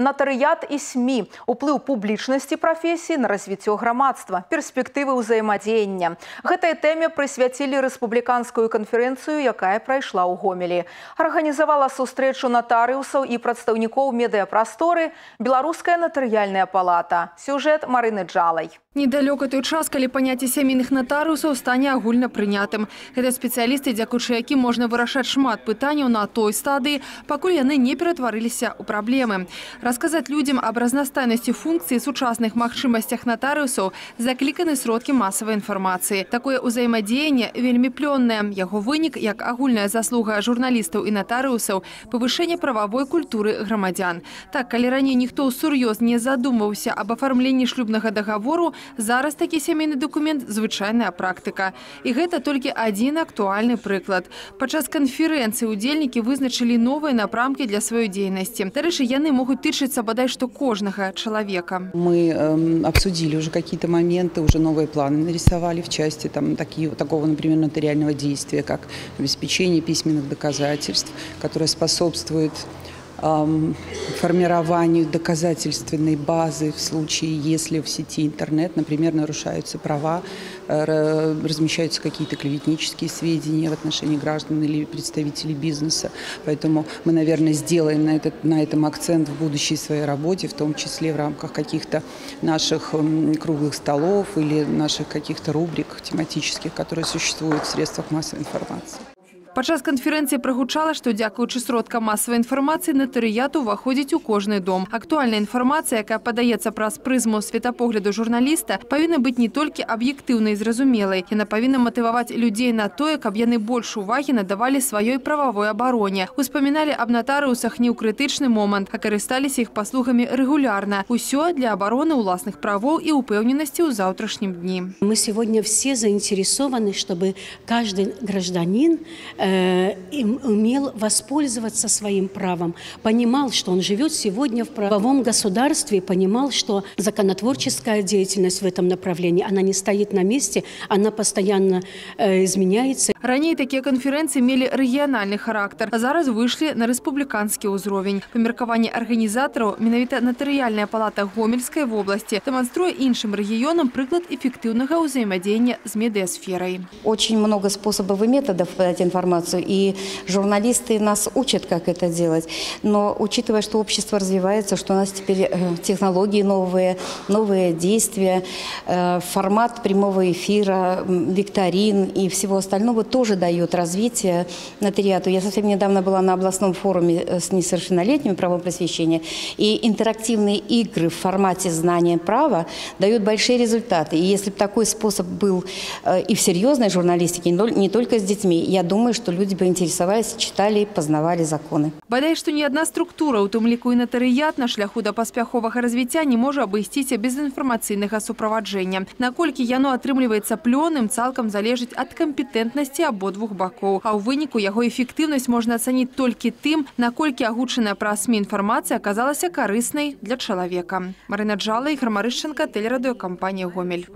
Натарыят і СМі уплыў публічнасці прафесіі на развіццё грамадства, перспектывы ўзаемадзеяння. Гэтай тэме прысвяцілі рэспубліканскую канферэнцыю, якая прайшла ў гомелі. Арганізавала сустрэчу натарыусаў і прадстаўнікоў медыяпрасторы беларуская натарыяльная палата. Сюжэт Марыны Джалай. Недалёка той час, калі паняцце сямейных натарыусаў стане агульна прынятым. Гэта спецыялісты, дзякуючы якім можна вырашаць шмат пытанняў на той стадыі, пакуль яны не ператварыліся ў праблемы. Расказаць людзям аб разнастайнасці функцыі сучасных магчымасцях натарыусаў закліканы сродкі масавай інфармацыі. Такое ўзаемадзеянне вельмі плённае. Яго вынік, як агульная заслуга журналістаў і натарыусаў, павышэнне прававой культуры грамадзян. Так, калі раней ніхто сур'ёз не задумваўся аб афармленні шлюбнага дагавору, зараз такі сямейны дакумент звычайная практыка. І гэта толькі адзін актуальны прыклад. Падчас канферэнцыі удзельнікі вызначылі новыя напрамкі для сваёй дзейнасці. Дарэчы, яны могуць тычыцца бадай што кожнага человека. Мы э, обсудили уже какие-то моменты, уже новые планы нарисовали в части там, такие, такого, например, нотариального действия, как обеспечение письменных доказательств, которое способствует формированию доказательственной базы в случае, если в сети интернет, например, нарушаются права, э, размещаются какие-то клеветнические сведения в отношении граждан или представителей бизнеса. Поэтому мы, наверное, сделаем на, этот, на этом акцент в будущей своей работе, в том числе в рамках каких-то наших круглых столов или наших каких-то рубрик тематических, которые существуют в средствах массовой информации. Падчас канферэнцыі прагучала, што дзякуючы сродкам масавай інфармацыі натарыят уваходзіць у кожны дом. Актуальная інфармацыя, якая падаецца праз прызму светапогляду журналіста, павінна быць не толькі аб'ектыўнай і зразумелай. Яна павінна матываваць людзей на тое, каб яны больш увагі надавалі сваёй прававой абароне. Успаміналі аб натарыусах не ў крытычны момант, а карысталіся іх паслугамі рэгулярна. Усё для абароны ўласных правоў і упэўненасці ў заўтрашнім дні. Мы сегодня все заинтересованы, чтобы каждый гражданин Э, умел воспользоваться своим правом, понимал, что он живет сегодня в правовом государстве, понимал, что законотворческая деятельность в этом направлении, она не стоит на месте, она постоянно э, изменяется. Ранее такие конференции имели региональный характер, а зараз вышли на республиканский уровень. По меркаванию организаторов, менавіта нотариальная палата Гомельской в области демонструет іншим регионам приклад эффективного взаимодействия с медиасферой. Очень много способов и методов подать информацию информацию, и журналисты нас учат, как это делать. Но учитывая, что общество развивается, что у нас теперь э, технологии новые, новые действия, э, формат прямого эфира, викторин и всего остального тоже дает развитие нотариату. Я совсем недавно была на областном форуме э, с несовершеннолетними правом просвещения, и интерактивные игры в формате знания права дают большие результаты. И если бы такой способ был и в серьезной журналистике, не только с детьми, я думаю, что люди бы интересовались, читали, познавали законы. Бадай, што ні адна структура, у тым ліку і натарыят на шляху да паспяховага развіцця не можа абысціся без інфармацыйнага суправаджэння. Наколькі яно атрымліваецца плённым, цалкам залежыць ад кампетэнтнасці абодвух бакоў. А ў выніку яго эфектыўнасць можна ацаніць толькі тым, наколькі агучаная праз СМі інфармацыя аказалася карыснай для чалавека. Марына Джала і Грамарышчанка, тэлерадыёкампанія Гомель.